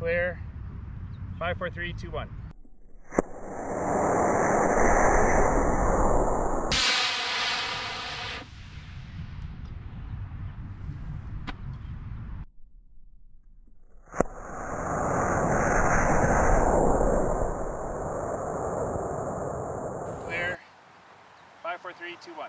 Clear. Five, four, three, two, one. Clear. Five, four, three, two, one.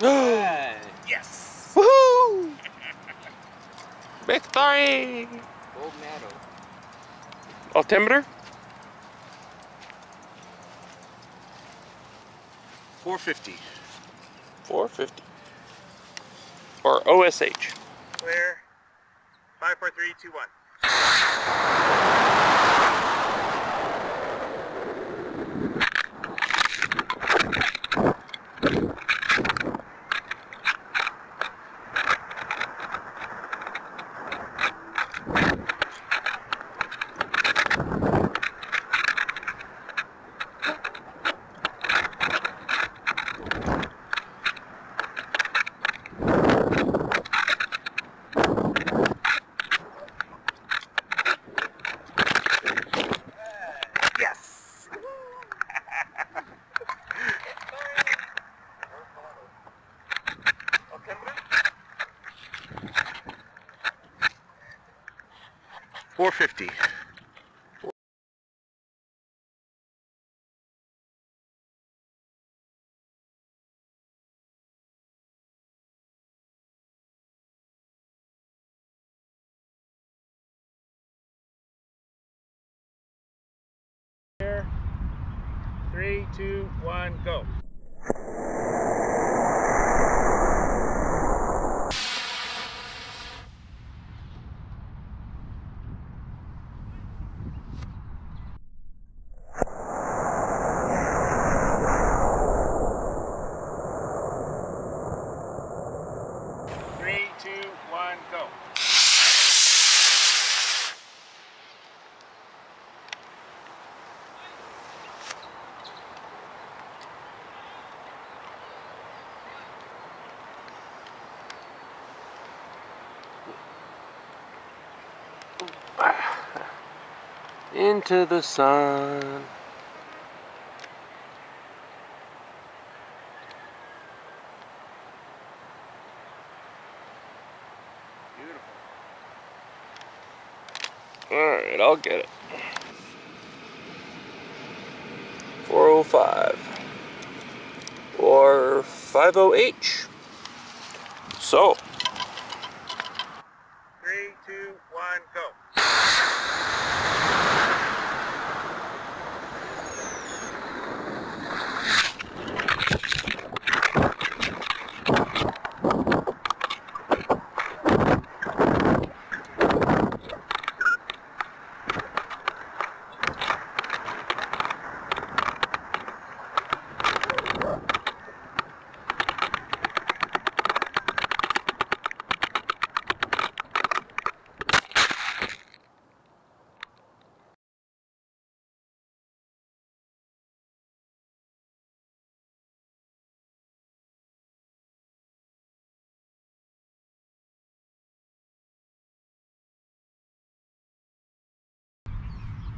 Yes. Woohoo! Victory! Gold medal. Altimeter? 450. 450. Or OSH. Clear. Five, four, three, two, one. 50. Three, two, one, go. Into the sun. Beautiful. Alright, I'll get it. 405. Or 50H. So, Three, two, one, go.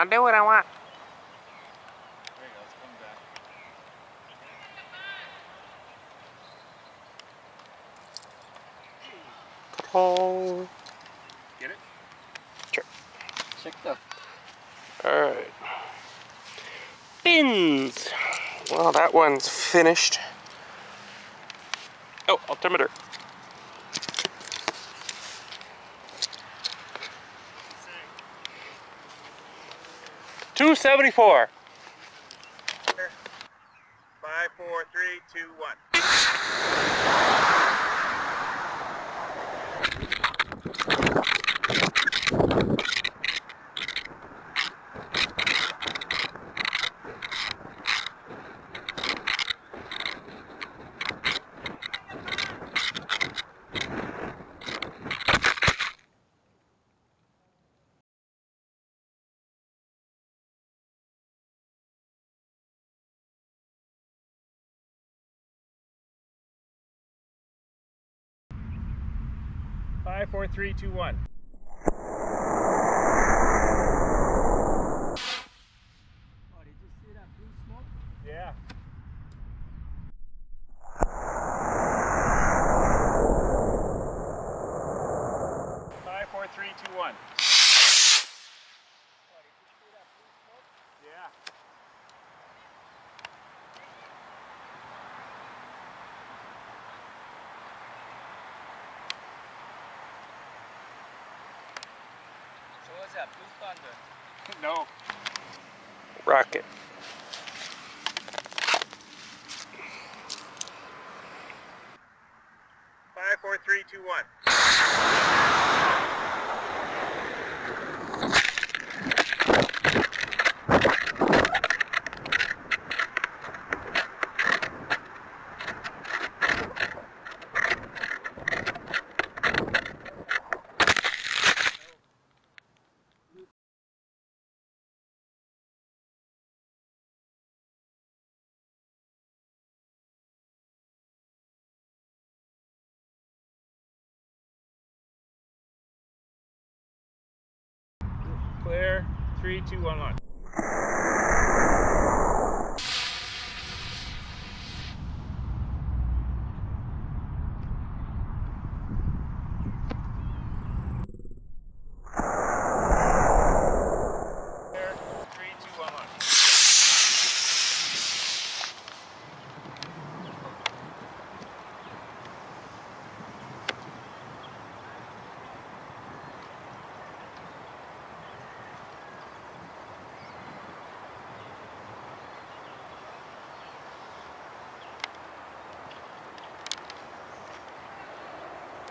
I'll do what I want. Hole. Get it? Sure. Check the Alright. Bins! Well, that one's finished. Oh, altimeter. Two seventy four. Five, four, three, two, one. Five, four, three, two, one. Oh, did you see that blue smoke? Yeah. Five, four, three, two, one. Oh, did you see that blue smoke? Yeah. What's that, blue thunder? no. Rocket. Five, four, three, two, one. Clear. Three, two, one, one. Clear. Three, two, one, one.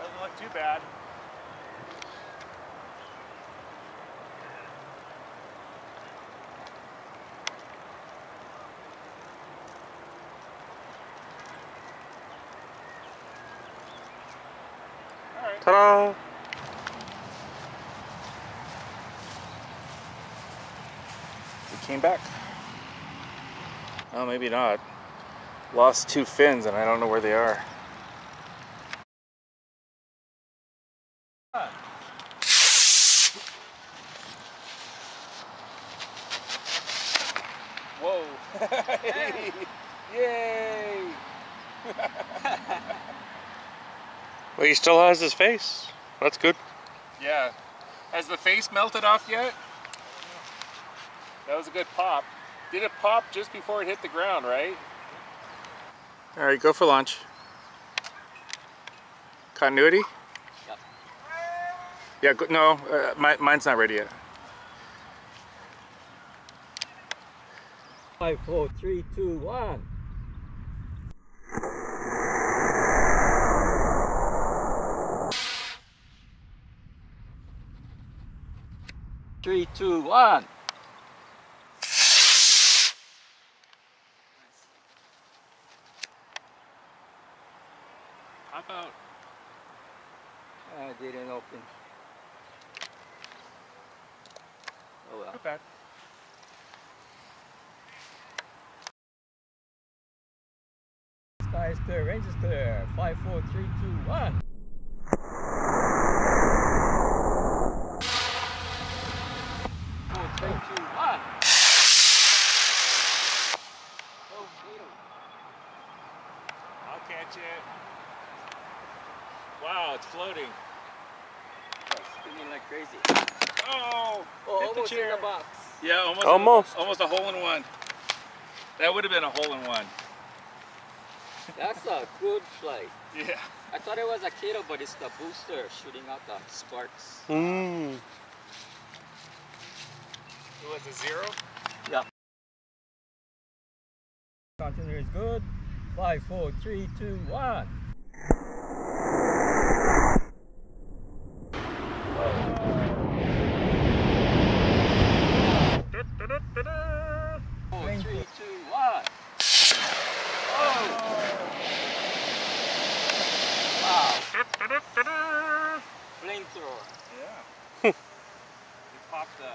Doesn't look too bad. Alright. Ta-da! We came back. Oh, maybe not. Lost two fins and I don't know where they are. Whoa! Yay! Well, he still has his face. That's good. Yeah. Has the face melted off yet? That was a good pop. Did it pop just before it hit the ground, right? All right, go for launch. Continuity? Yep. Yeah, no, uh, my, mine's not ready yet. Five, four, three, two, one. Three, two, one. How about I didn't open. Oh well. not bad. Sky stir, register. Five, four, three, two, one. Four, three, two, one. Oh, Beetle. I'll catch it. Wow, it's floating. like crazy. Oh, Oh, hit the almost in chair. the box. Yeah, almost. Almost. almost a hole in one. That would have been a hole in one. That's a good flight. Yeah. I thought it was a Cato, but it's the booster shooting out the sparks. Mm. It was a zero. Yeah. Container is good. Five, four, three, two, one. Four, three, two, one. Oh! Wow. Flamethrower. Yeah. you popped the. Um,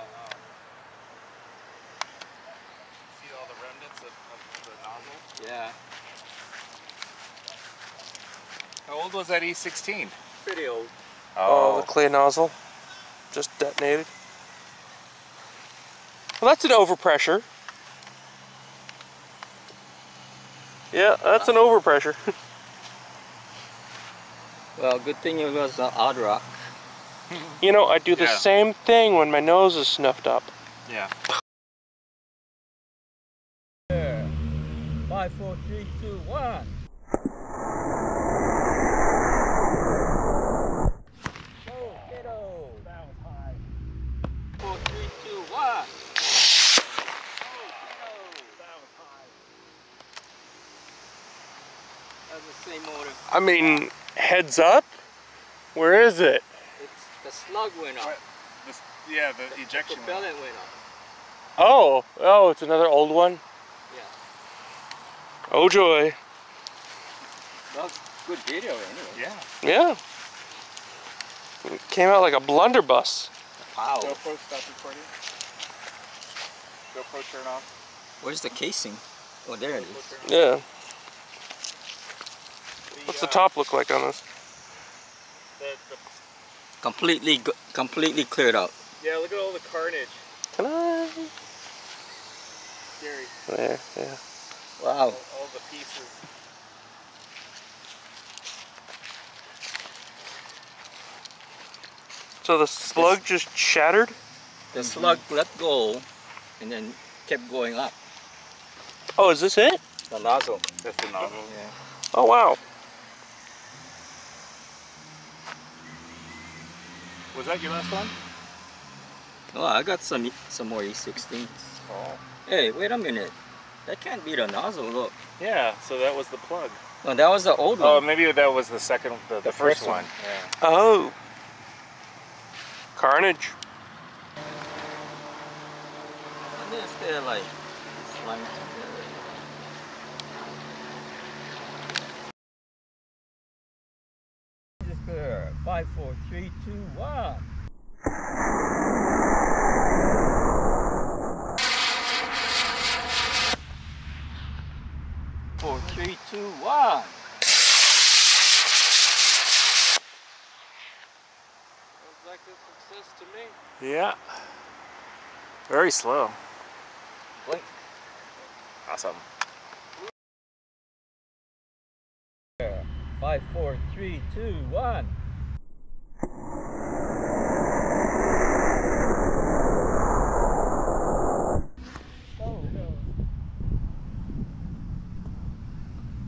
see all the of, of the nozzle. Yeah. How old was that E16? Pretty old. Oh, the oh. clay nozzle just detonated. Well, that's an overpressure. Yeah, that's an overpressure. Well, good thing it was an odd rock. you know, I do the Yeah. same thing when my nose is snuffed up. Yeah. Five, four, three, two, one. Go, kiddo. That was high. Four, three, two, one. That was high. That's the same motor. I mean, heads up? Where is it? It's the slug went up. What? This, yeah, the The ejection. one. propellant went up. Oh, oh, it's another old one. Yeah. Oh joy. Well, good video anyway. Yeah. Yeah. It came out like a blunderbuss. Wow. GoPro stop recording. GoPro turn off. Where's the casing? Oh, there it GoPro is. turn off. Yeah. What's the top look like on this? The, the, Completely, completely cleared out. yeah, look at all the carnage. Can I? Gary, There, yeah. Wow. all, all the pieces. So the slug just shattered? The mm-hmm. slug let go and then kept going up. Oh, is this it? The nozzle. That's the nozzle. Yeah. Oh, wow. Was that your last one? Oh, I got some some more E16s. Oh. Hey, wait a minute. That can't be the nozzle. Look. Yeah, so that was the plug. No, that was the old Oh, one. maybe that was the second, the, the, The first, first one. one. Yeah. Oh. Carnage. And then they're like flying together. Five, four, three, two, one. Four, three, two, one. Sounds like a success to me. Yeah. Very slow. Blink. Awesome. Five, four, three, two, one.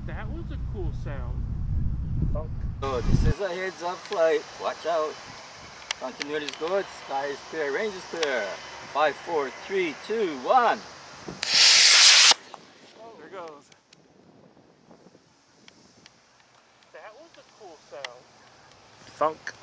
That was a cool sound. So this is a heads up flight. Watch out. Continuity is good. Sky is clear. Range is clear. Five, four, three, two, one. Oh, there goes. That was a cool sound. Funk.